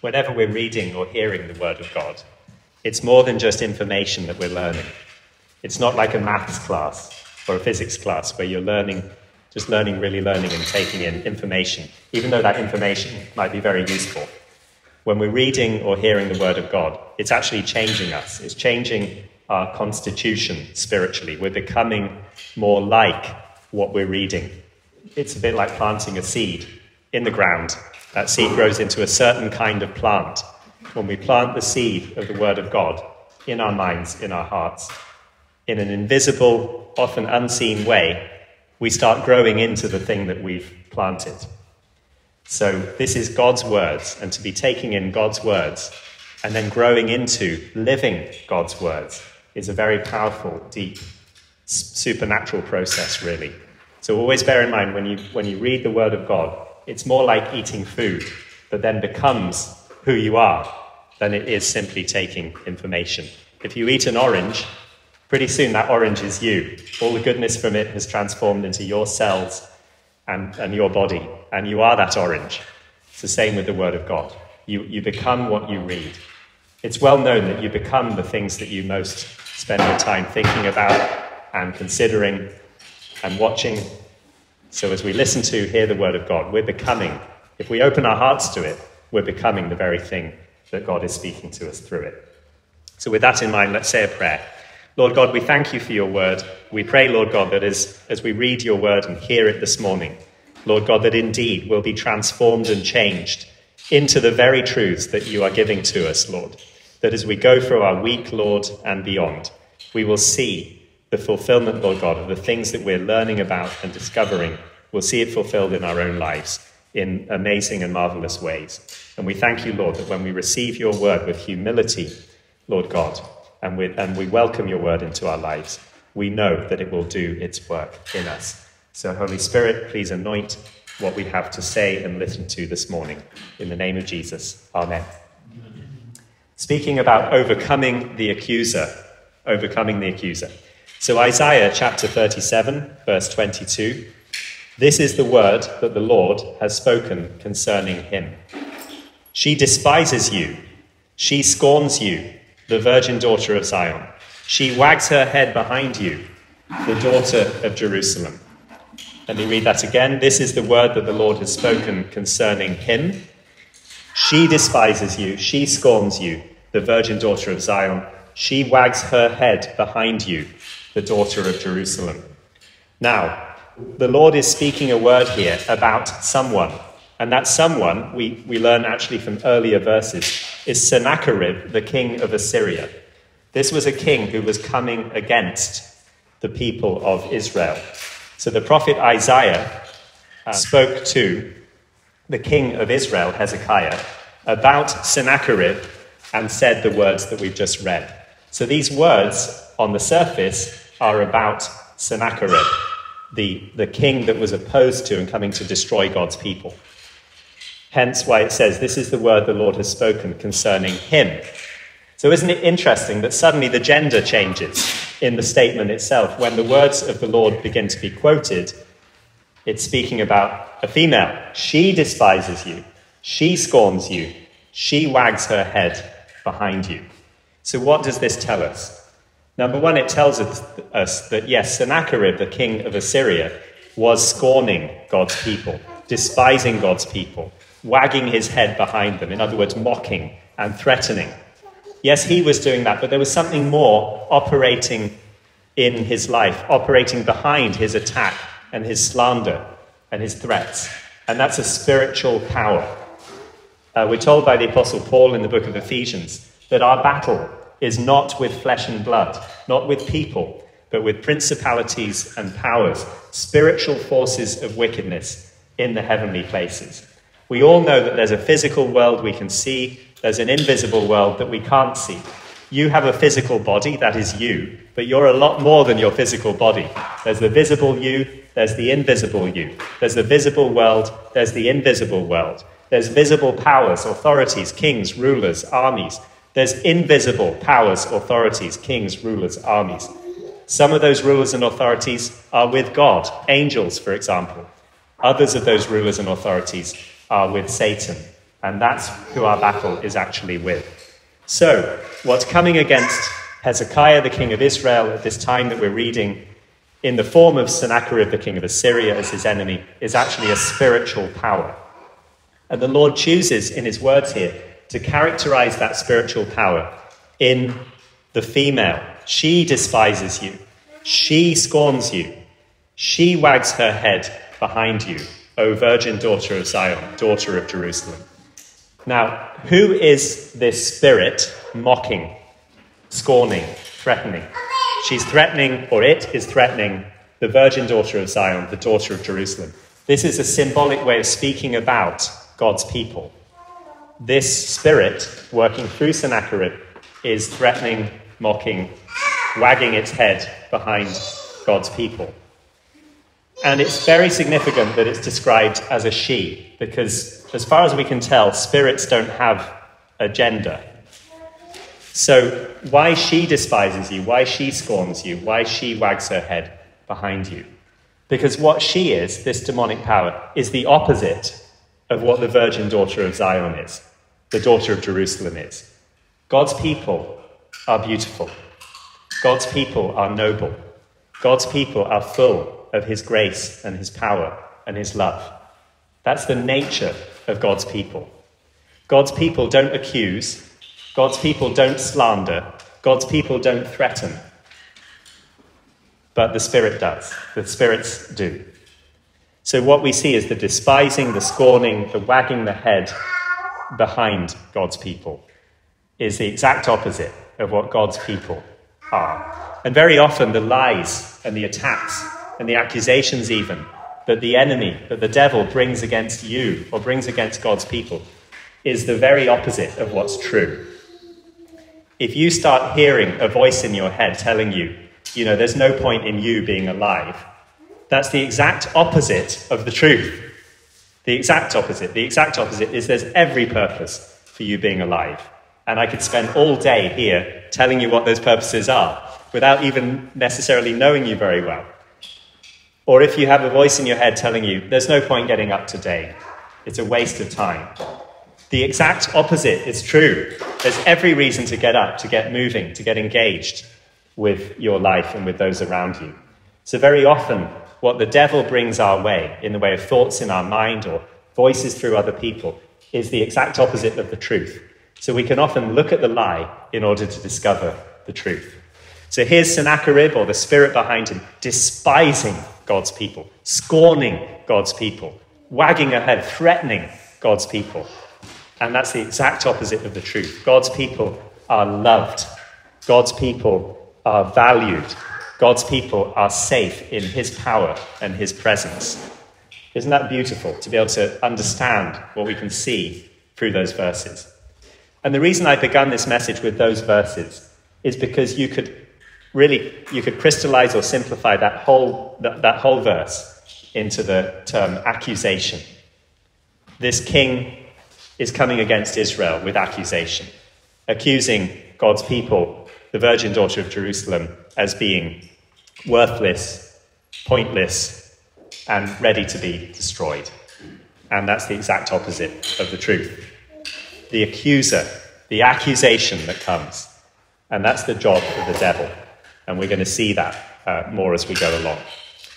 whenever we're reading or hearing the Word of God, it's more than just information that we're learning. It's not like a maths class or a physics class where you're learning, just learning, really learning and taking in information, even though that information might be very useful. When we're reading or hearing the Word of God, it's actually changing us. It's changing our constitution spiritually. We're becoming more like what we're reading. It's a bit like planting a seed in the ground. That seed grows into a certain kind of plant. When we plant the seed of the Word of God in our minds, in our hearts, in an invisible, often unseen way, we start growing into the thing that we've planted. So, this is God's words, and to be taking in God's words and then growing into living God's words is a very powerful, deep, supernatural process, really. So, always bear in mind when you, when you read the Word of God, it's more like eating food that then becomes who you are than it is simply taking information. If you eat an orange, pretty soon that orange is you. All the goodness from it has transformed into your cells and, and your body, and you are that orange. It's the same with the Word of God. You, you become what you read. It's well known that you become the things that you most spend your time thinking about and considering and watching so as we listen to, hear the word of God, we're becoming, if we open our hearts to it, we're becoming the very thing that God is speaking to us through it. So, with that in mind, let's say a prayer. Lord God, we thank you for your word. We pray, Lord God, that as, as we read your word and hear it this morning, Lord God, that indeed we'll be transformed and changed into the very truths that you are giving to us, Lord. That as we go through our week, Lord, and beyond, we will see the fulfillment, Lord God, of the things that we're learning about and discovering, we'll see it fulfilled in our own lives in amazing and marvelous ways. And we thank you, Lord, that when we receive your word with humility, Lord God, and we, and we welcome your word into our lives, we know that it will do its work in us. So, Holy Spirit, please anoint what we have to say and listen to this morning. In the name of Jesus, Amen. Speaking about overcoming the accuser, overcoming the accuser. So, Isaiah chapter 37, verse 22 this is the word that the Lord has spoken concerning him. She despises you, she scorns you, the virgin daughter of Zion. She wags her head behind you, the daughter of Jerusalem. Let me read that again. This is the word that the Lord has spoken concerning him. She despises you, she scorns you, the virgin daughter of Zion. She wags her head behind you, the daughter of Jerusalem. Now, the Lord is speaking a word here about someone. And that someone, we, we learn actually from earlier verses, is Sennacherib, the king of Assyria. This was a king who was coming against the people of Israel. So the prophet Isaiah uh, spoke to the king of Israel, Hezekiah, about Sennacherib and said the words that we've just read. So these words on the surface are about Sennacherib, the, the king that was opposed to and coming to destroy God's people. Hence why it says, This is the word the Lord has spoken concerning him. So, isn't it interesting that suddenly the gender changes in the statement itself? When the words of the Lord begin to be quoted, it's speaking about a female. She despises you, she scorns you, she wags her head behind you. So, what does this tell us? Number one, it tells us that yes, Sennacherib, the king of Assyria, was scorning God's people, despising God's people, wagging his head behind them, in other words, mocking and threatening. Yes, he was doing that, but there was something more operating in his life, operating behind his attack and his slander and his threats. And that's a spiritual power. Uh, we're told by the Apostle Paul in the book of Ephesians that our battle is not with flesh and blood, not with people, but with principalities and powers, spiritual forces of wickedness in the heavenly places. We all know that there's a physical world we can see, there's an invisible world that we can't see. You have a physical body, that is you, but you're a lot more than your physical body. There's the visible you, there's the invisible you. There's the visible world, there's the invisible world. There's visible powers, authorities, kings, rulers, armies. There's invisible powers, authorities, kings, rulers, armies. Some of those rulers and authorities are with God, angels, for example. Others of those rulers and authorities are with Satan And that's who our battle is actually with. So, what's coming against Hezekiah, the king of Israel, at this time that we're reading, in the form of Sennacherib, the king of Assyria, as his enemy, is actually a spiritual power. And the Lord chooses in his words here to characterize that spiritual power in the female. She despises you, she scorns you, she wags her head behind you, O virgin daughter of Zion, daughter of Jerusalem. Now, who is this spirit mocking, scorning, threatening? She's threatening, or it is threatening, the virgin daughter of Zion, the daughter of Jerusalem. This is a symbolic way of speaking about God's people. This spirit, working through Sennacherib, is threatening, mocking, wagging its head behind God's people. And it's very significant that it's described as a she, because as far as we can tell, spirits don't have a gender. So, why she despises you, why she scorns you, why she wags her head behind you? Because what she is, this demonic power, is the opposite of what the virgin daughter of Zion is, the daughter of Jerusalem is. God's people are beautiful. God's people are noble. God's people are full of his grace and his power and his love. That's the nature of God's people. God's people don't accuse. God's people don't slander. God's people don't threaten. But the Spirit does. The spirits do. So, what we see is the despising, the scorning, the wagging the head behind God's people is the exact opposite of what God's people are. And very often, the lies and the attacks and the accusations, even that the enemy, that the devil brings against you or brings against God's people, is the very opposite of what's true. If you start hearing a voice in your head telling you, you know, there's no point in you being alive, that's the exact opposite of the truth. The exact opposite. The exact opposite is there's every purpose for you being alive. And I could spend all day here telling you what those purposes are without even necessarily knowing you very well. Or if you have a voice in your head telling you, there's no point getting up today, it's a waste of time. The exact opposite is true. There's every reason to get up, to get moving, to get engaged with your life and with those around you. So, very often, what the devil brings our way in the way of thoughts in our mind or voices through other people is the exact opposite of the truth. So we can often look at the lie in order to discover the truth. So here's Sennacherib, or the spirit behind him, despising God's people, scorning God's people, wagging her head, threatening God's people. And that's the exact opposite of the truth. God's people are loved, God's people are valued, God's people are safe in his power and his presence. Isn't that beautiful to be able to understand what we can see through those verses? And the reason I began this message with those verses is because you could really you could crystallize or simplify that whole that, that whole verse into the term accusation. This king is coming against Israel with accusation, accusing God's people, the virgin daughter of Jerusalem, as being worthless, pointless, and ready to be destroyed. And that's the exact opposite of the truth. The accuser, the accusation that comes. And that's the job of the devil. And we're going to see that uh, more as we go along.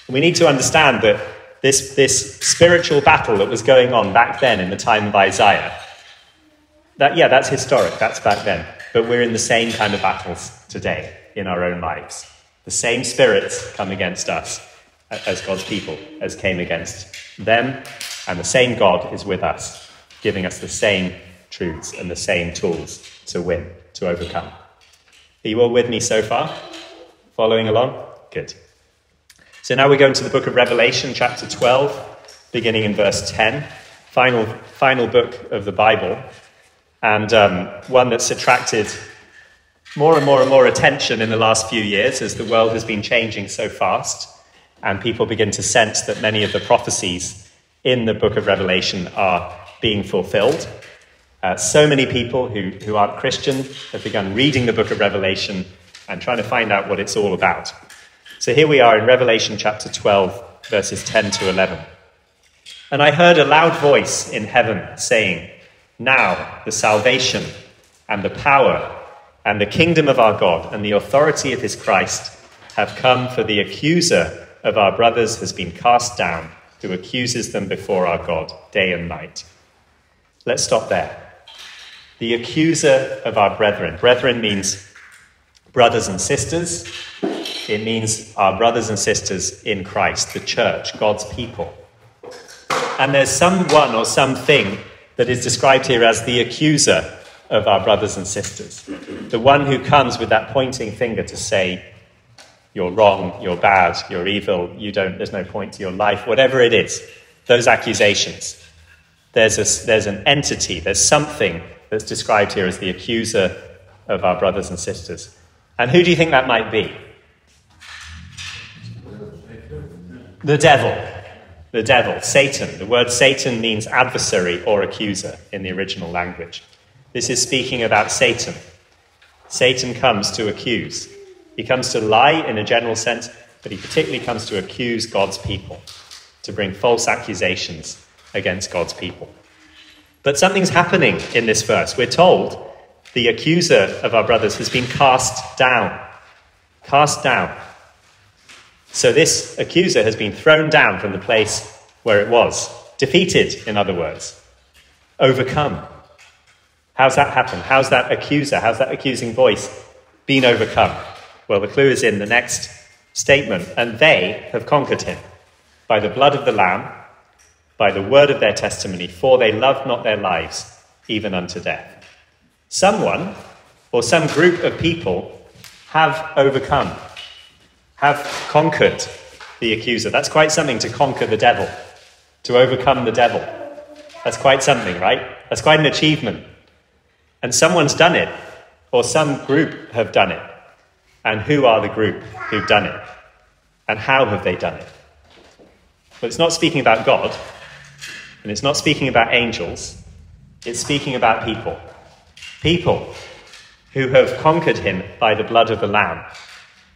We need to understand that this, this spiritual battle that was going on back then in the time of Isaiah, that, yeah, that's historic, that's back then. But we're in the same kind of battles today in our own lives. The same spirits come against us as God's people as came against them, and the same God is with us, giving us the same truths and the same tools to win, to overcome. Are you all with me so far? Following along? Good. So now we go into the book of Revelation, chapter 12, beginning in verse 10, final, final book of the Bible, and um, one that's attracted more and more and more attention in the last few years as the world has been changing so fast, and people begin to sense that many of the prophecies in the book of Revelation are being fulfilled. Uh, so many people who, who aren't Christian have begun reading the book of Revelation and trying to find out what it's all about. So here we are in Revelation chapter 12, verses 10 to 11. And I heard a loud voice in heaven saying, Now the salvation and the power and the kingdom of our God and the authority of his Christ have come, for the accuser of our brothers has been cast down, who accuses them before our God day and night. Let's stop there. The accuser of our brethren. Brethren means brothers and sisters. It means our brothers and sisters in Christ, the church, God's people. And there's someone or something that is described here as the accuser of our brothers and sisters. The one who comes with that pointing finger to say, you're wrong, you're bad, you're evil, you don't, there's no point to your life, whatever it is, those accusations. There's, a, there's an entity, there's something that's described here as the accuser of our brothers and sisters. And who do you think that might be? The devil. The devil, Satan. The word Satan means adversary or accuser in the original language. This is speaking about Satan. Satan comes to accuse. He comes to lie in a general sense, but he particularly comes to accuse God's people, to bring false accusations against God's people. But something's happening in this verse. We're told the accuser of our brothers has been cast down. Cast down. So this accuser has been thrown down from the place where it was. Defeated, in other words. Overcome. How's that happen? How's that accuser, how's that accusing voice been overcome? Well, the clue is in the next statement. And they have conquered him by the blood of the Lamb, by the word of their testimony, for they loved not their lives, even unto death. Someone or some group of people have overcome, have conquered the accuser. That's quite something to conquer the devil, to overcome the devil. That's quite something, right? That's quite an achievement. And someone's done it, or some group have done it. And who are the group who've done it? And how have they done it? Well, it's not speaking about God, and it's not speaking about angels, it's speaking about people. People who have conquered him by the blood of the Lamb,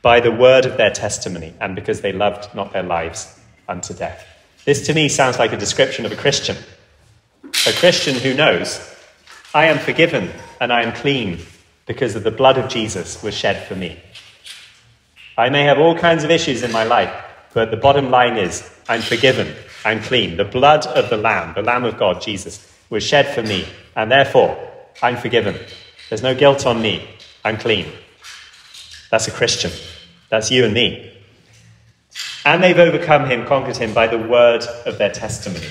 by the word of their testimony, and because they loved not their lives unto death. This to me sounds like a description of a Christian. A Christian who knows, I am forgiven and I am clean because of the blood of Jesus was shed for me. I may have all kinds of issues in my life, but the bottom line is I'm forgiven, I'm clean. The blood of the Lamb, the Lamb of God, Jesus, was shed for me, and therefore I'm forgiven. There's no guilt on me, I'm clean. That's a Christian. That's you and me. And they've overcome him, conquered him by the word of their testimony.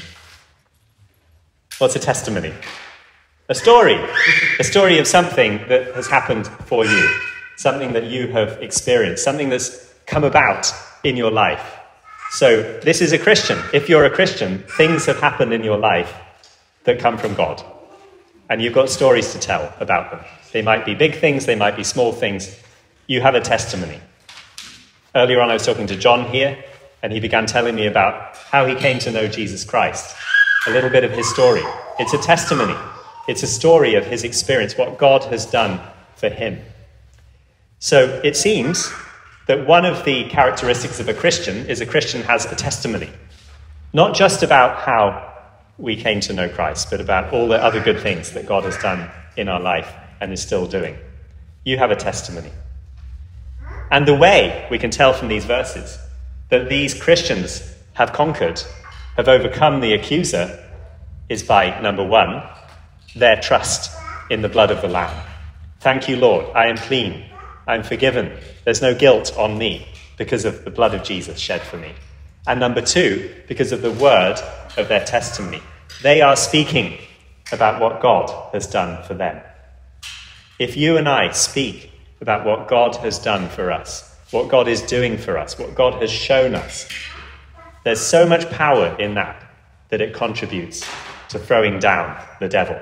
What's a testimony? A story. A story of something that has happened for you something that you have experienced, something that's come about in your life. So, this is a Christian. If you're a Christian, things have happened in your life that come from God. And you've got stories to tell about them. They might be big things, they might be small things. You have a testimony. Earlier on, I was talking to John here, and he began telling me about how he came to know Jesus Christ. A little bit of his story. It's a testimony, it's a story of his experience, what God has done for him. So it seems that one of the characteristics of a Christian is a Christian has a testimony, not just about how we came to know Christ, but about all the other good things that God has done in our life and is still doing. You have a testimony. And the way we can tell from these verses that these Christians have conquered, have overcome the accuser, is by number one, their trust in the blood of the Lamb. Thank you, Lord, I am clean. I'm forgiven. There's no guilt on me because of the blood of Jesus shed for me. And number two, because of the word of their testimony. They are speaking about what God has done for them. If you and I speak about what God has done for us, what God is doing for us, what God has shown us, there's so much power in that that it contributes to throwing down the devil.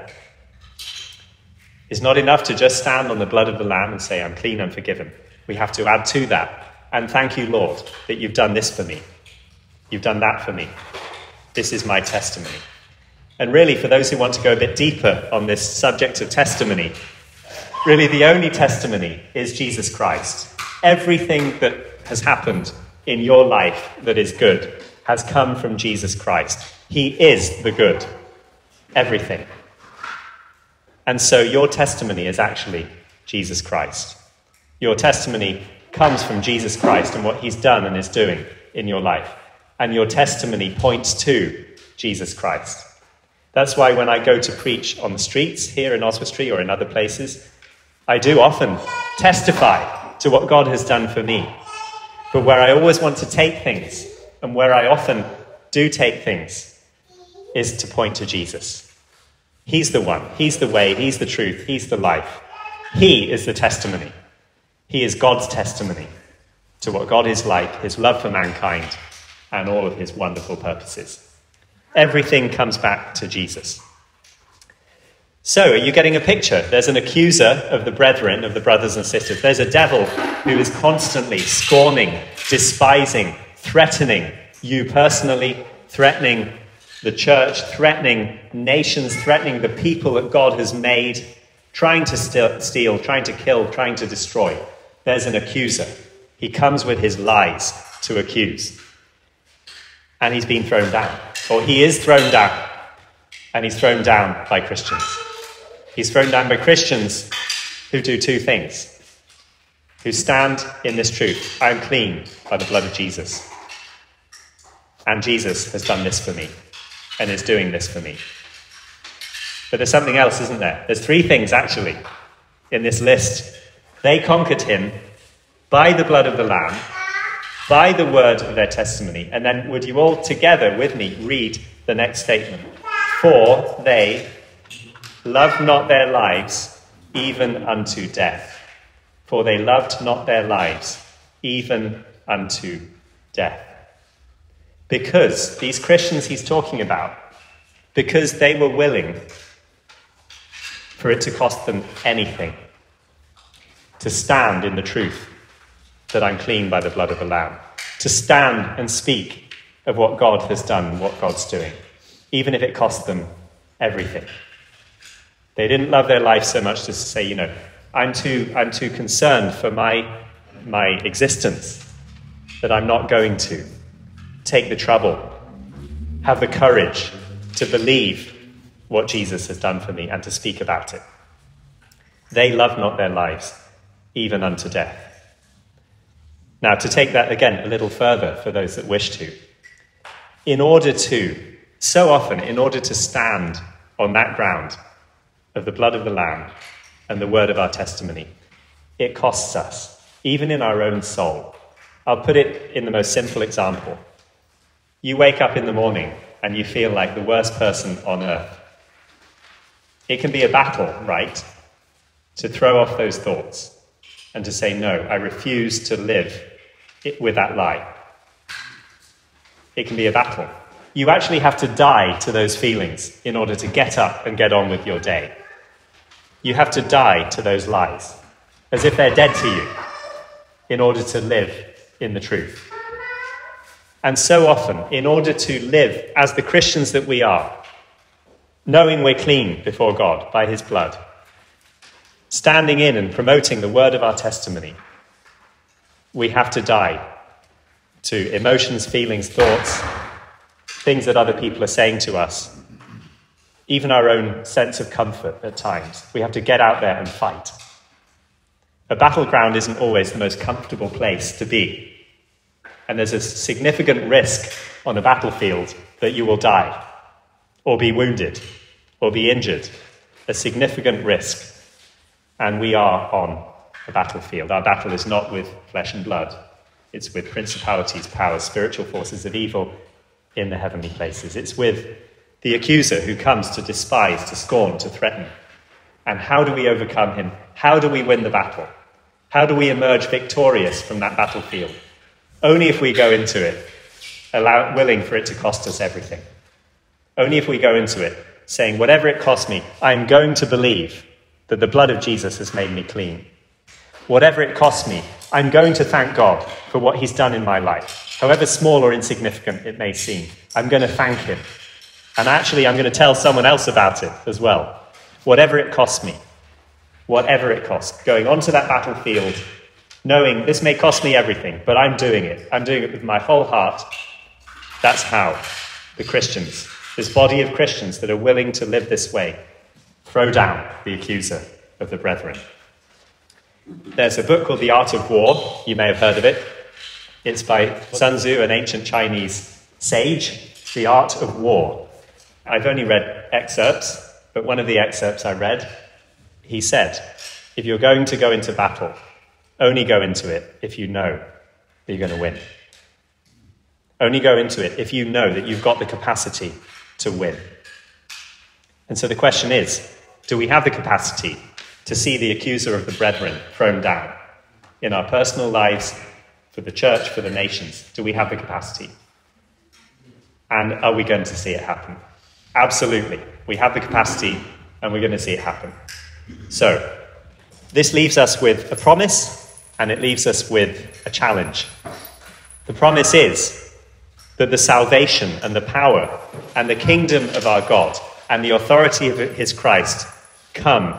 It's not enough to just stand on the blood of the Lamb and say, I'm clean, I'm forgiven. We have to add to that. And thank you, Lord, that you've done this for me. You've done that for me. This is my testimony. And really, for those who want to go a bit deeper on this subject of testimony, really the only testimony is Jesus Christ. Everything that has happened in your life that is good has come from Jesus Christ. He is the good. Everything. And so your testimony is actually Jesus Christ. Your testimony comes from Jesus Christ and what he's done and is doing in your life. And your testimony points to Jesus Christ. That's why when I go to preach on the streets here in Oswestry or in other places, I do often testify to what God has done for me. But where I always want to take things, and where I often do take things, is to point to Jesus. He's the one, He's the way, He's the truth, He's the life. He is the testimony. He is God's testimony to what God is like, His love for mankind, and all of His wonderful purposes. Everything comes back to Jesus. So, are you getting a picture? There's an accuser of the brethren, of the brothers and sisters. There's a devil who is constantly scorning, despising, threatening you personally, threatening the church, threatening nations, threatening the people that God has made, trying to steal, trying to kill, trying to destroy. There's an accuser. He comes with his lies to accuse. And he's been thrown down, or he is thrown down, and he's thrown down by Christians. He's thrown down by Christians who do two things who stand in this truth I am clean by the blood of Jesus. And Jesus has done this for me and is doing this for me. But there's something else, isn't there? There's three things actually in this list. They conquered him by the blood of the Lamb, by the word of their testimony. And then, would you all together with me read the next statement? For they loved not their lives even unto death. For they loved not their lives even unto death. Because these Christians he's talking about, because they were willing for it to cost them anything to stand in the truth that I'm clean by the blood of the Lamb, to stand and speak of what God has done, what God's doing, even if it cost them everything. They didn't love their life so much to say, you know, I'm too, I'm too concerned for my, my existence that I'm not going to take the trouble, have the courage to believe what Jesus has done for me and to speak about it. They love not their lives, even unto death. Now, to take that again a little further for those that wish to, in order to, so often, in order to stand on that ground of the blood of the Lamb and the word of our testimony, it costs us, even in our own soul. I'll put it in the most simple example. You wake up in the morning and you feel like the worst person on earth. It can be a battle, right? To throw off those thoughts and to say, no, I refuse to live with that lie. It can be a battle. You actually have to die to those feelings in order to get up and get on with your day. You have to die to those lies, as if they're dead to you, in order to live in the truth. And so often, in order to live as the Christians that we are, knowing we're clean before God by His blood, standing in and promoting the word of our testimony, we have to die to emotions, feelings, thoughts, things that other people are saying to us, even our own sense of comfort at times. We have to get out there and fight. A battleground isn't always the most comfortable place to be and there's a significant risk on a battlefield that you will die, or be wounded, or be injured. A significant risk. And we are on a battlefield. Our battle is not with flesh and blood, it's with principalities, powers, spiritual forces of evil in the heavenly places. It's with the accuser who comes to despise, to scorn, to threaten. And how do we overcome him? How do we win the battle? How do we emerge victorious from that battlefield? Only if we go into it, allow, willing for it to cost us everything. Only if we go into it saying, whatever it costs me, I'm going to believe that the blood of Jesus has made me clean. Whatever it costs me, I'm going to thank God for what He's done in my life, however small or insignificant it may seem. I'm going to thank Him. And actually, I'm going to tell someone else about it as well. Whatever it costs me, whatever it costs, going onto that battlefield knowing this may cost me everything, but I'm doing it. I'm doing it with my whole heart. That's how the Christians, this body of Christians that are willing to live this way, throw down the accuser of the brethren. There's a book called The Art of War. You may have heard of it. It's by Sun Tzu, an ancient Chinese sage. The Art of War. I've only read excerpts, but one of the excerpts I read, he said, if you're going to go into battle, only go into it if you know that you're going to win. Only go into it if you know that you've got the capacity to win. And so the question is do we have the capacity to see the accuser of the brethren thrown down in our personal lives, for the church, for the nations? Do we have the capacity? And are we going to see it happen? Absolutely. We have the capacity and we're going to see it happen. So, this leaves us with a promise and it leaves us with a challenge. The promise is that the salvation and the power and the kingdom of our God and the authority of his Christ come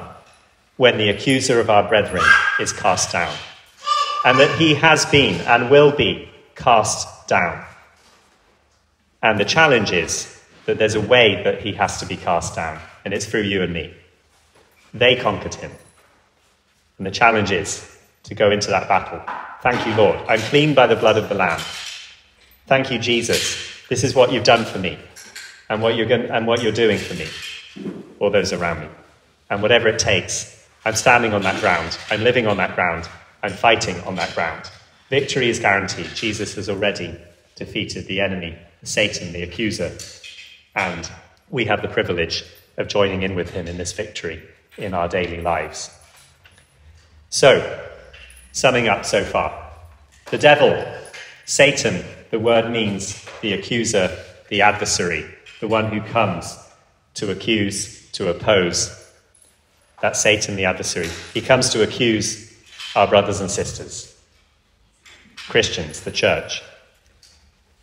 when the accuser of our brethren is cast down, and that he has been and will be cast down. And the challenge is that there's a way that he has to be cast down, and it's through you and me. They conquered him. And the challenge is to go into that battle. Thank you, Lord. I'm clean by the blood of the Lamb. Thank you, Jesus. This is what you've done for me and what you're, going, and what you're doing for me or those around me. And whatever it takes, I'm standing on that ground. I'm living on that ground. I'm fighting on that ground. Victory is guaranteed. Jesus has already defeated the enemy, Satan, the accuser, and we have the privilege of joining in with him in this victory in our daily lives. So, summing up so far the devil, Satan, the word means the accuser, the adversary, the one who comes to accuse, to oppose. That's Satan, the adversary. He comes to accuse our brothers and sisters, Christians, the church,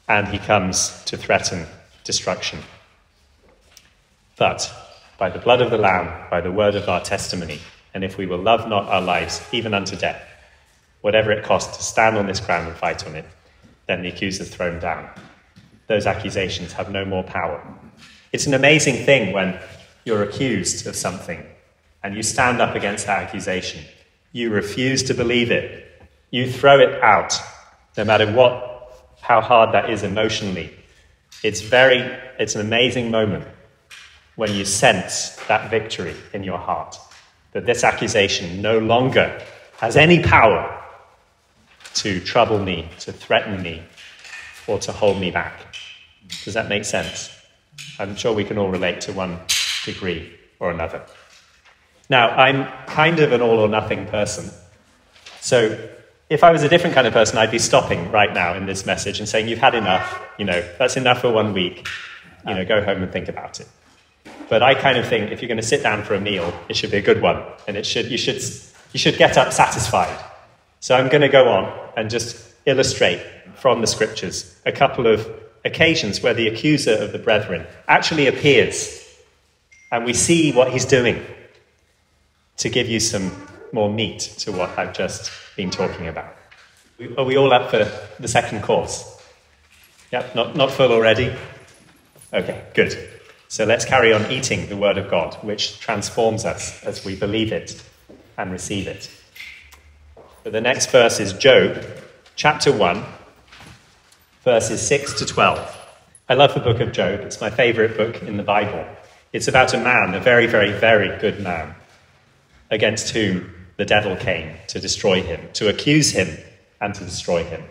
and he comes to threaten destruction. But by the blood of the Lamb, by the word of our testimony, and if we will love not our lives, even unto death, whatever it costs to stand on this ground and fight on it, then the accuser is thrown down. Those accusations have no more power. It's an amazing thing when you're accused of something and you stand up against that accusation. You refuse to believe it. You throw it out, no matter what, how hard that is emotionally. It's very, it's an amazing moment when you sense that victory in your heart, that this accusation no longer has any power to trouble me, to threaten me, or to hold me back. Does that make sense? I'm sure we can all relate to one degree or another. Now, I'm kind of an all or nothing person. So if I was a different kind of person, I'd be stopping right now in this message and saying, You've had enough. You know, that's enough for one week. You know, go home and think about it. But I kind of think if you're going to sit down for a meal, it should be a good one, and it should, you, should, you should get up satisfied. So I'm going to go on and just illustrate from the scriptures a couple of occasions where the accuser of the brethren actually appears, and we see what he's doing to give you some more meat to what I've just been talking about. Are we all up for the second course? Yep, not, not full already? Okay, good. So let's carry on eating the Word of God, which transforms us as we believe it and receive it. But the next verse is Job, chapter 1, verses 6 to 12. I love the book of Job. It's my favorite book in the Bible. It's about a man, a very, very, very good man, against whom the devil came to destroy him, to accuse him and to destroy him.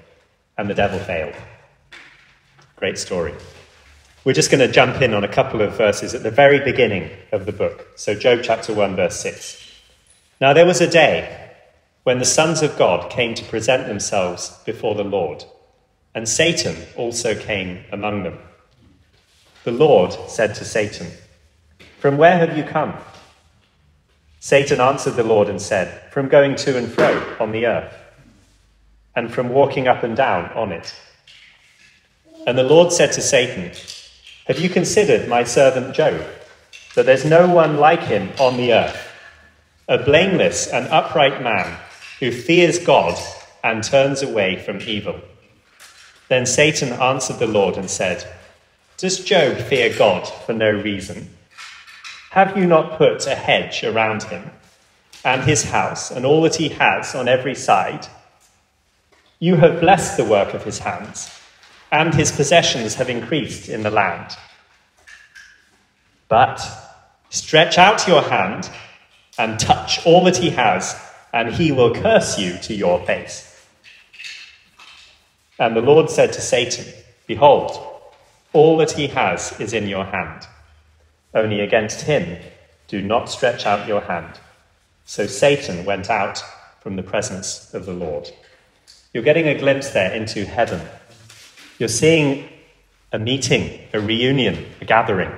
And the devil failed. Great story. We're just going to jump in on a couple of verses at the very beginning of the book. So, Job chapter 1, verse 6. Now, there was a day when the sons of God came to present themselves before the Lord, and Satan also came among them. The Lord said to Satan, From where have you come? Satan answered the Lord and said, From going to and fro on the earth, and from walking up and down on it. And the Lord said to Satan, have you considered my servant Job? That there's no one like him on the earth, a blameless and upright man who fears God and turns away from evil. Then Satan answered the Lord and said, Does Job fear God for no reason? Have you not put a hedge around him and his house and all that he has on every side? You have blessed the work of his hands, and his possessions have increased in the land. But stretch out your hand and touch all that he has, and he will curse you to your face. And the Lord said to Satan, Behold, all that he has is in your hand. Only against him do not stretch out your hand. So Satan went out from the presence of the Lord. You're getting a glimpse there into heaven. You're seeing a meeting, a reunion, a gathering.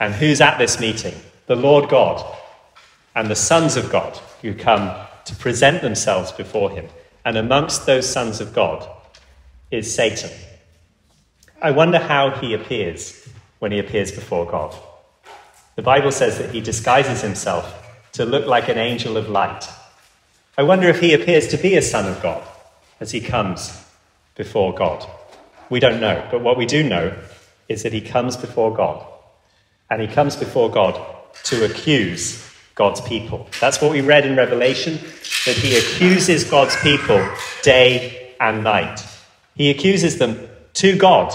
And who's at this meeting? The Lord God and the sons of God who come to present themselves before him. And amongst those sons of God is Satan. I wonder how he appears when he appears before God. The Bible says that he disguises himself to look like an angel of light. I wonder if he appears to be a son of God as he comes before God. We don't know, but what we do know is that he comes before God. And he comes before God to accuse God's people. That's what we read in Revelation, that he accuses God's people day and night. He accuses them to God.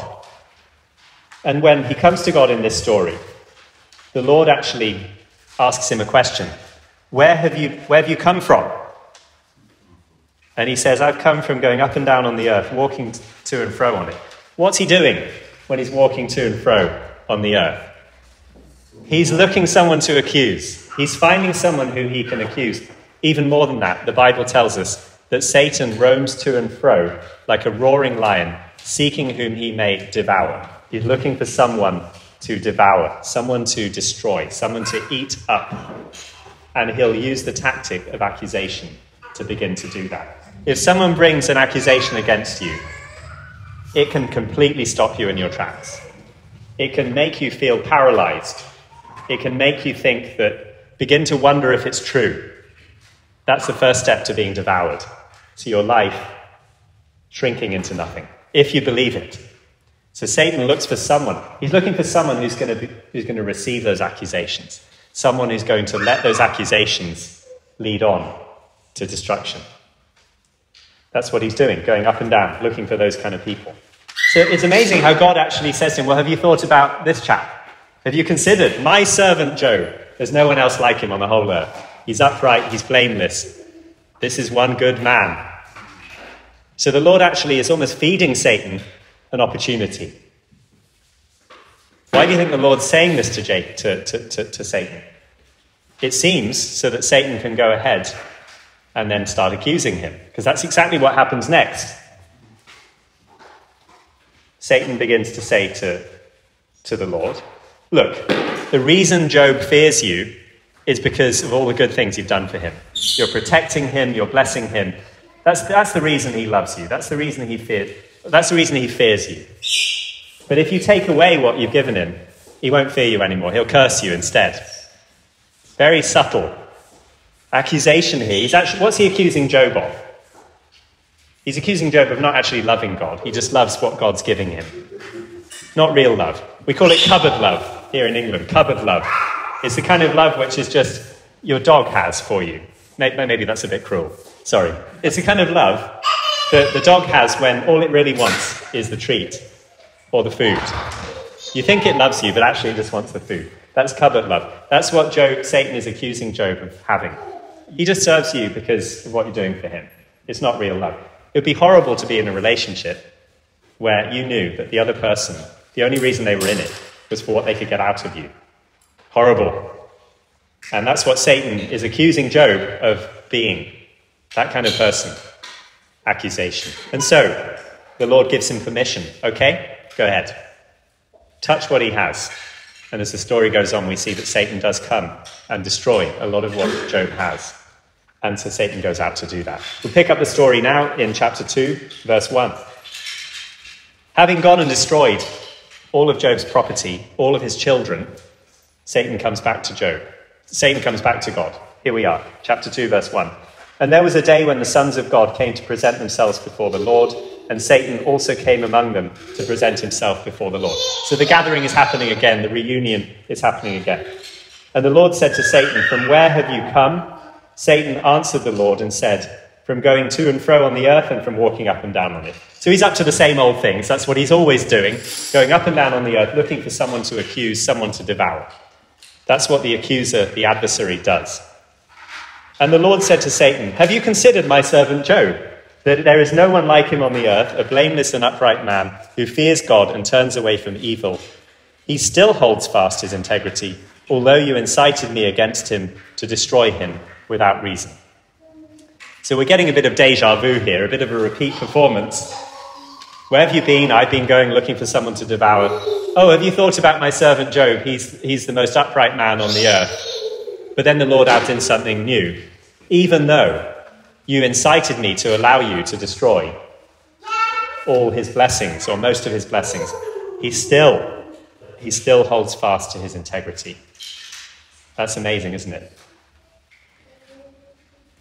And when he comes to God in this story, the Lord actually asks him a question Where have you, where have you come from? And he says, I've come from going up and down on the earth, walking to and fro on it. What's he doing when he's walking to and fro on the earth? He's looking someone to accuse. He's finding someone who he can accuse. Even more than that, the Bible tells us that Satan roams to and fro like a roaring lion, seeking whom he may devour. He's looking for someone to devour, someone to destroy, someone to eat up. And he'll use the tactic of accusation to begin to do that. If someone brings an accusation against you, it can completely stop you in your tracks. It can make you feel paralyzed. It can make you think that, begin to wonder if it's true. That's the first step to being devoured to your life shrinking into nothing, if you believe it. So Satan looks for someone. He's looking for someone who's going to, be, who's going to receive those accusations, someone who's going to let those accusations lead on to destruction. That's what he's doing, going up and down, looking for those kind of people. So it's amazing how God actually says to him, Well, have you thought about this chap? Have you considered my servant Job? There's no one else like him on the whole earth. He's upright, he's blameless. This is one good man. So the Lord actually is almost feeding Satan an opportunity. Why do you think the Lord's saying this to, Jake, to, to, to, to Satan? It seems so that Satan can go ahead and then start accusing him, because that's exactly what happens next. Satan begins to say to, to the Lord, Look, the reason Job fears you is because of all the good things you've done for him. You're protecting him, you're blessing him, that's, that's the reason he loves you. That's the reason he fears. That's the reason he fears you. But if you take away what you've given him, he won't fear you anymore. He'll curse you instead. Very subtle accusation here. He's actually, what's he accusing Job of? He's accusing Job of not actually loving God. He just loves what God's giving him. Not real love. We call it cupboard love here in England. Cupboard love. It's the kind of love which is just your dog has for you. Maybe that's a bit cruel. Sorry. It's the kind of love that the dog has when all it really wants is the treat or the food. You think it loves you, but actually it just wants the food. That's cupboard love. That's what Job, Satan is accusing Job of having. He just serves you because of what you're doing for him. It's not real love. It would be horrible to be in a relationship where you knew that the other person, the only reason they were in it was for what they could get out of you. Horrible. And that's what Satan is accusing Job of being that kind of person. Accusation. And so the Lord gives him permission. Okay, go ahead. Touch what he has. And as the story goes on, we see that Satan does come and destroy a lot of what Job has. And so Satan goes out to do that. We'll pick up the story now in chapter 2, verse 1. Having gone and destroyed all of Job's property, all of his children, Satan comes back to Job. Satan comes back to God. Here we are, chapter 2, verse 1. And there was a day when the sons of God came to present themselves before the Lord, and Satan also came among them to present himself before the Lord. So the gathering is happening again, the reunion is happening again. And the Lord said to Satan, From where have you come? Satan answered the Lord and said, From going to and fro on the earth and from walking up and down on it. So he's up to the same old things. That's what he's always doing, going up and down on the earth, looking for someone to accuse, someone to devour. That's what the accuser, the adversary, does. And the Lord said to Satan, Have you considered my servant Job? That there is no one like him on the earth, a blameless and upright man who fears God and turns away from evil. He still holds fast his integrity although you incited me against him to destroy him without reason. So we're getting a bit of deja vu here, a bit of a repeat performance. Where have you been? I've been going looking for someone to devour. Oh, have you thought about my servant Job? He's, he's the most upright man on the earth. But then the Lord adds in something new. Even though you incited me to allow you to destroy all his blessings, or most of his blessings, he still, he still holds fast to his integrity. That's amazing, isn't it?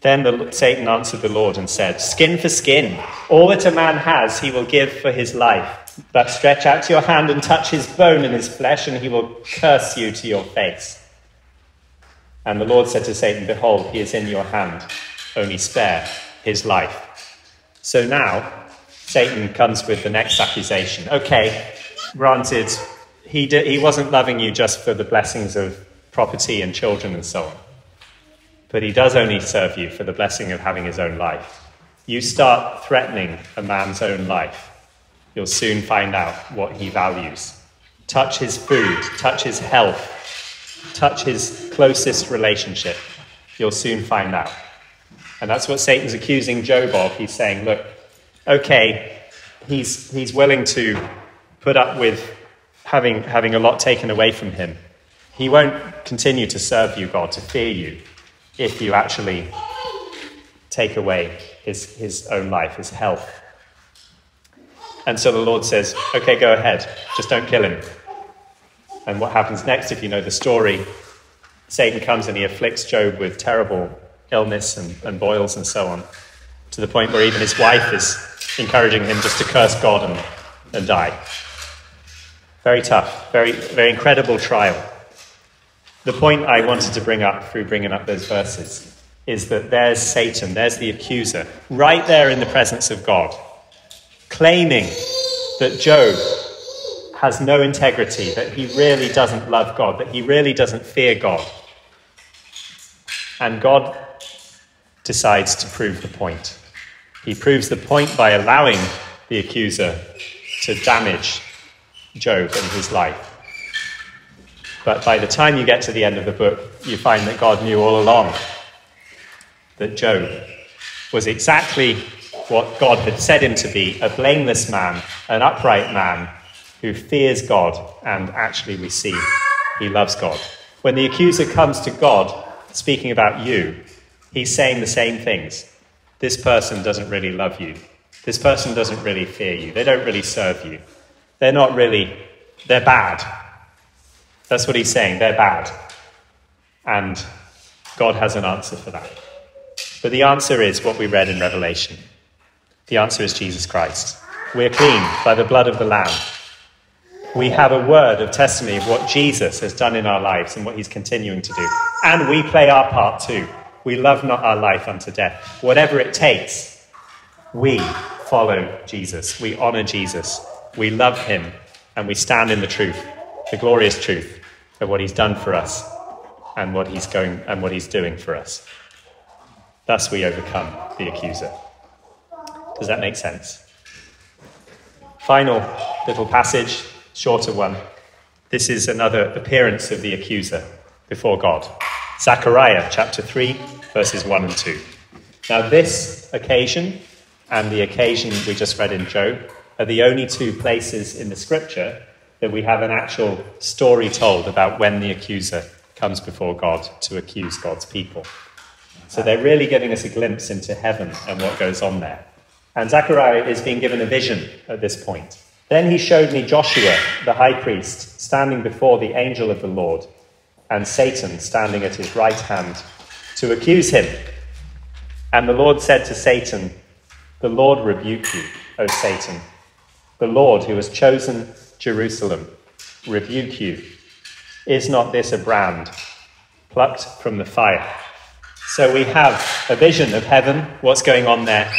Then the, Satan answered the Lord and said, Skin for skin. All that a man has, he will give for his life. But stretch out your hand and touch his bone and his flesh, and he will curse you to your face. And the Lord said to Satan, Behold, he is in your hand. Only spare his life. So now, Satan comes with the next accusation. Okay, granted, he, he wasn't loving you just for the blessings of property and children and so on. But he does only serve you for the blessing of having his own life. You start threatening a man's own life, you'll soon find out what he values. Touch his food, touch his health, touch his closest relationship. You'll soon find out. And that's what Satan's accusing Job of. He's saying, look, okay, he's, he's willing to put up with having, having a lot taken away from him he won't continue to serve you, God, to fear you, if you actually take away his, his own life, his health. And so the Lord says, okay, go ahead, just don't kill him. And what happens next, if you know the story, Satan comes and he afflicts Job with terrible illness and, and boils and so on, to the point where even his wife is encouraging him just to curse God and, and die. Very tough, very, very incredible trial. The point I wanted to bring up through bringing up those verses is that there's Satan, there's the accuser, right there in the presence of God, claiming that Job has no integrity, that he really doesn't love God, that he really doesn't fear God. And God decides to prove the point. He proves the point by allowing the accuser to damage Job and his life. But by the time you get to the end of the book, you find that God knew all along that Job was exactly what God had said him to be a blameless man, an upright man who fears God, and actually we see he loves God. When the accuser comes to God speaking about you, he's saying the same things. This person doesn't really love you. This person doesn't really fear you. They don't really serve you. They're not really, they're bad. That's what he's saying. They're bad. And God has an answer for that. But the answer is what we read in Revelation. The answer is Jesus Christ. We're clean by the blood of the Lamb. We have a word of testimony of what Jesus has done in our lives and what he's continuing to do. And we play our part too. We love not our life unto death. Whatever it takes, we follow Jesus. We honor Jesus. We love him. And we stand in the truth, the glorious truth of what he's done for us and what he's going and what he's doing for us. Thus we overcome the accuser. Does that make sense? Final little passage, shorter one. This is another appearance of the accuser before God. Zechariah chapter 3, verses 1 and 2. Now, this occasion and the occasion we just read in Job are the only two places in the scripture that we have an actual story told about when the accuser comes before God to accuse God's people. So they're really giving us a glimpse into heaven and what goes on there. And Zechariah is being given a vision at this point. Then he showed me Joshua, the high priest, standing before the angel of the Lord, and Satan standing at his right hand to accuse him. And the Lord said to Satan, The Lord rebuke you, O Satan. The Lord, who has chosen Jerusalem, rebuke you. Is not this a brand plucked from the fire. So we have a vision of heaven, what's going on there.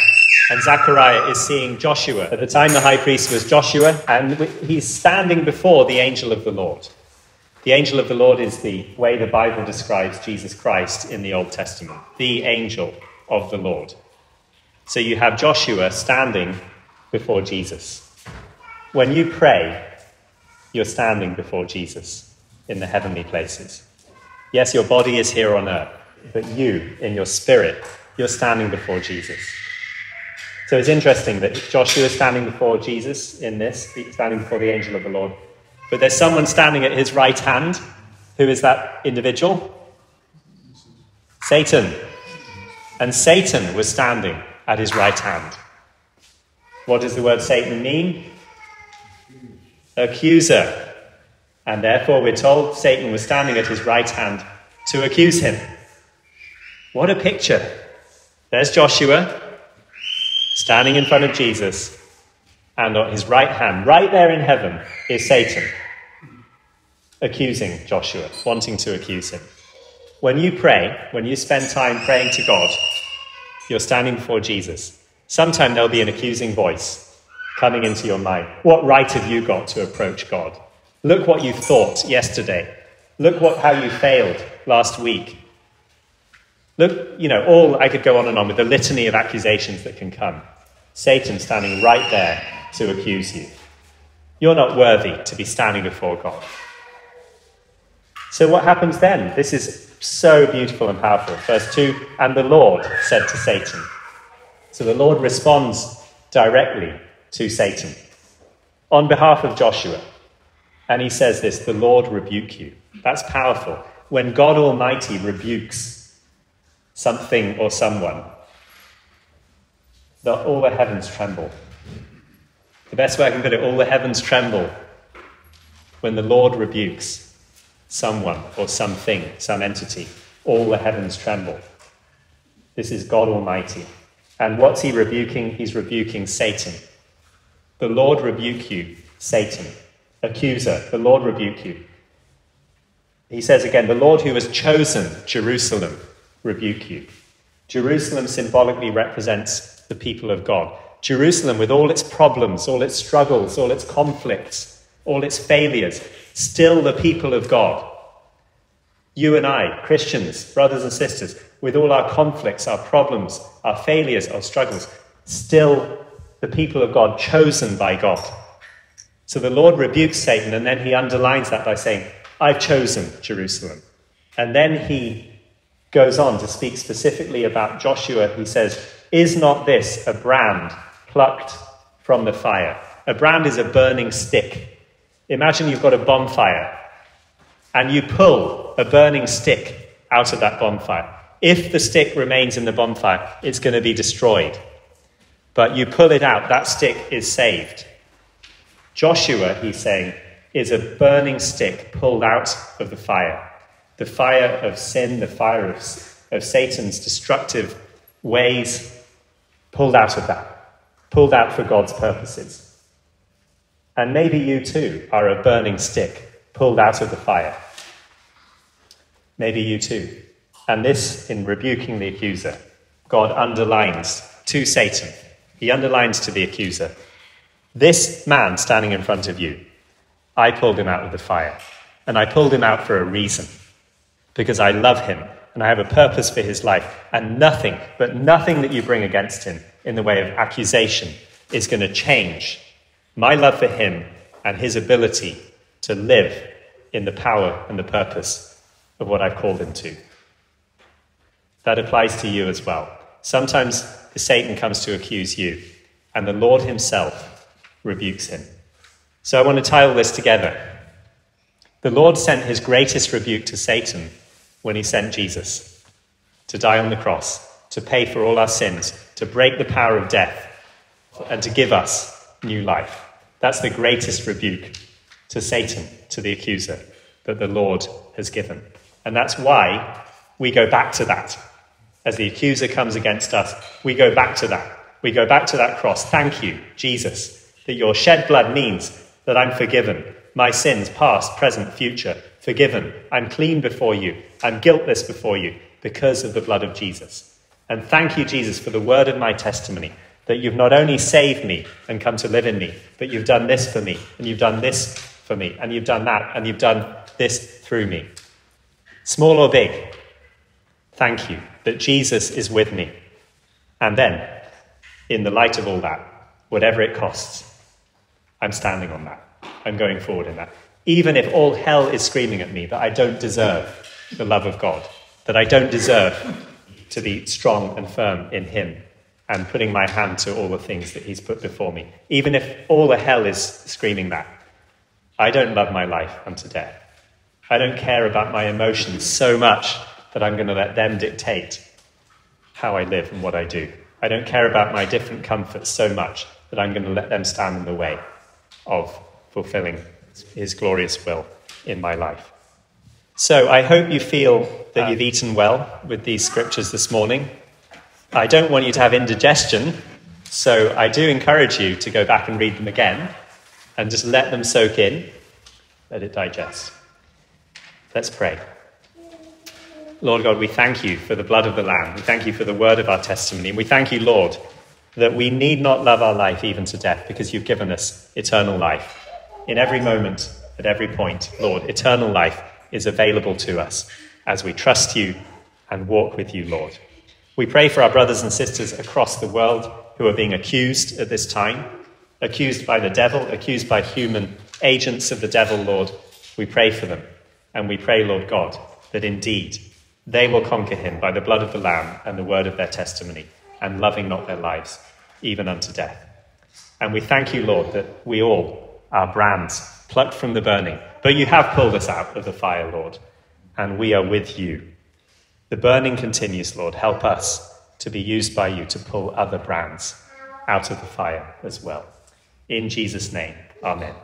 And Zechariah is seeing Joshua. At the time, the high priest was Joshua, and he's standing before the angel of the Lord. The angel of the Lord is the way the Bible describes Jesus Christ in the Old Testament, the angel of the Lord. So you have Joshua standing before Jesus. When you pray, you're standing before Jesus in the heavenly places. Yes, your body is here on earth, but you, in your spirit, you're standing before Jesus. So it's interesting that Joshua is standing before Jesus in this, standing before the angel of the Lord. But there's someone standing at his right hand. Who is that individual? Satan. And Satan was standing at his right hand. What does the word Satan mean? Accuser. And therefore, we're told Satan was standing at his right hand to accuse him. What a picture. There's Joshua standing in front of Jesus, and on his right hand, right there in heaven, is Satan accusing Joshua, wanting to accuse him. When you pray, when you spend time praying to God, you're standing before Jesus. Sometime there'll be an accusing voice coming into your mind. What right have you got to approach God? Look what you thought yesterday. Look what, how you failed last week. Look, you know, all I could go on and on with the litany of accusations that can come. Satan standing right there to accuse you. You're not worthy to be standing before God. So, what happens then? This is so beautiful and powerful. Verse 2 And the Lord said to Satan. So the Lord responds directly to Satan on behalf of Joshua. And he says this The Lord rebuke you. That's powerful. When God Almighty rebukes something or someone, the, all the heavens tremble. The best way I can put it, all the heavens tremble when the Lord rebukes someone or something, some entity. All the heavens tremble. This is God Almighty. And what's he rebuking? He's rebuking Satan. The Lord rebuke you, Satan. Accuser, the Lord rebuke you. He says again, the Lord who has chosen Jerusalem rebuke you. Jerusalem symbolically represents the people of God. Jerusalem, with all its problems, all its struggles, all its conflicts, all its failures, still the people of God. You and I, Christians, brothers and sisters, with all our conflicts, our problems, our failures, our struggles, still the people of God, chosen by God. So the Lord rebukes Satan, and then he underlines that by saying, I've chosen Jerusalem. And then he goes on to speak specifically about Joshua. He says, Is not this a brand plucked from the fire? A brand is a burning stick. Imagine you've got a bonfire and you pull a burning stick out of that bonfire. If the stick remains in the bonfire, it's going to be destroyed. But you pull it out, that stick is saved. Joshua, he's saying, is a burning stick pulled out of the fire. The fire of sin, the fire of, of Satan's destructive ways, pulled out of that, pulled out for God's purposes. And maybe you too are a burning stick pulled out of the fire. Maybe you too. And this, in rebuking the accuser, God underlines to Satan, he underlines to the accuser, this man standing in front of you, I pulled him out of the fire. And I pulled him out for a reason. Because I love him and I have a purpose for his life. And nothing, but nothing that you bring against him in the way of accusation is going to change my love for him and his ability to live in the power and the purpose of what I've called him to. That applies to you as well. Sometimes the Satan comes to accuse you, and the Lord himself rebukes him. So I want to tie all this together. The Lord sent his greatest rebuke to Satan when he sent Jesus to die on the cross, to pay for all our sins, to break the power of death, and to give us new life. That's the greatest rebuke to Satan, to the accuser, that the Lord has given. And that's why we go back to that. As the accuser comes against us, we go back to that. We go back to that cross. Thank you, Jesus, that your shed blood means that I'm forgiven. My sins, past, present, future, forgiven. I'm clean before you. I'm guiltless before you because of the blood of Jesus. And thank you, Jesus, for the word of my testimony that you've not only saved me and come to live in me, but you've done this for me, and you've done this for me, and you've done that, and you've done this through me. Small or big, thank you that Jesus is with me. And then, in the light of all that, whatever it costs, I'm standing on that. I'm going forward in that. Even if all hell is screaming at me that I don't deserve the love of God, that I don't deserve to be strong and firm in Him and putting my hand to all the things that He's put before me. Even if all the hell is screaming that, I don't love my life unto death. I don't care about my emotions so much that I'm going to let them dictate how I live and what I do. I don't care about my different comforts so much that I'm going to let them stand in the way of fulfilling His glorious will in my life. So I hope you feel that you've eaten well with these scriptures this morning. I don't want you to have indigestion, so I do encourage you to go back and read them again and just let them soak in, let it digest. Let's pray. Lord God, we thank you for the blood of the Lamb. We thank you for the word of our testimony. And we thank you, Lord, that we need not love our life even to death because you've given us eternal life. In every moment, at every point, Lord, eternal life is available to us as we trust you and walk with you, Lord. We pray for our brothers and sisters across the world who are being accused at this time, accused by the devil, accused by human agents of the devil, Lord. We pray for them. And we pray, Lord God, that indeed they will conquer him by the blood of the Lamb and the word of their testimony, and loving not their lives, even unto death. And we thank you, Lord, that we all are brands plucked from the burning. But you have pulled us out of the fire, Lord, and we are with you. The burning continues, Lord. Help us to be used by you to pull other brands out of the fire as well. In Jesus' name, amen.